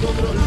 jamás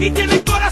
y el corazón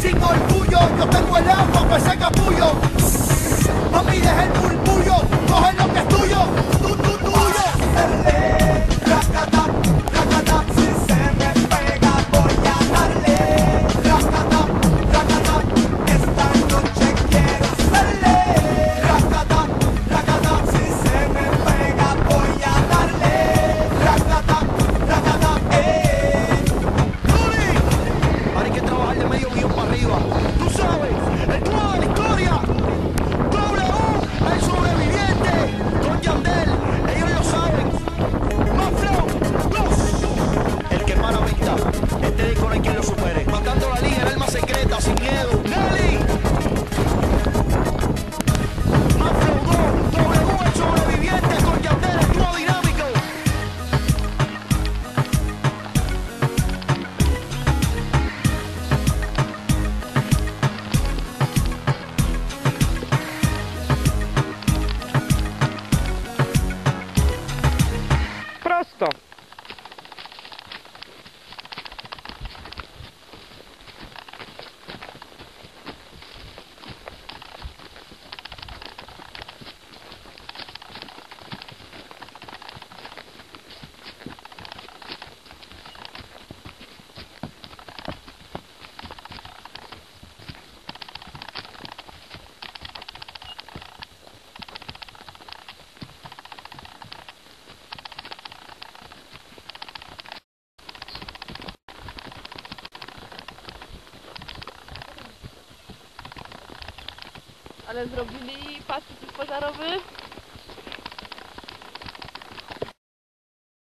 Sin orgullo, yo tengo el agua para ese capullo. Mami, deja el murmullo, cógelo Jasper. Ale zrobili patrz pożarowy